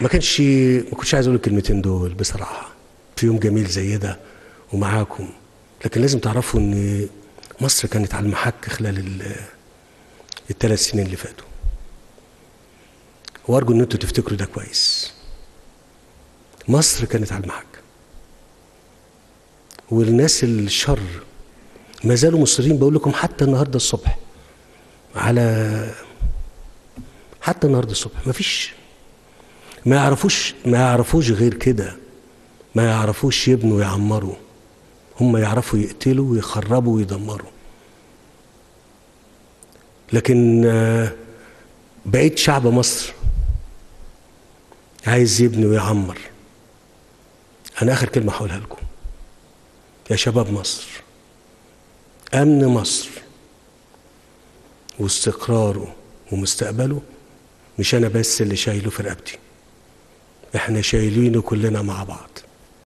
ما كانش ما كنتش عايز أقول الكلمتين دول بصراحة. في يوم جميل زي ده ومعاكم. لكن لازم تعرفوا إن مصر كانت على المحك خلال ال- الثلاث سنين اللي فاتوا. وأرجو إن أنتوا تفتكروا ده كويس. مصر كانت على المحك. والناس الشر ما زالوا مصرين بقول لكم حتى النهارده الصبح. على حتى النهارده الصبح. ما فيش ما يعرفوش ما يعرفوش غير كده. ما يعرفوش يبنوا ويعمروا. هم يعرفوا يقتلوا ويخربوا ويدمروا. لكن آه، بقيت شعب مصر عايز يبني ويعمر. أنا آخر كلمة هقولها لكم. يا شباب مصر أمن مصر واستقراره ومستقبله مش أنا بس اللي شايله في رقبتي. إحنا شايلينه كلنا مع بعض.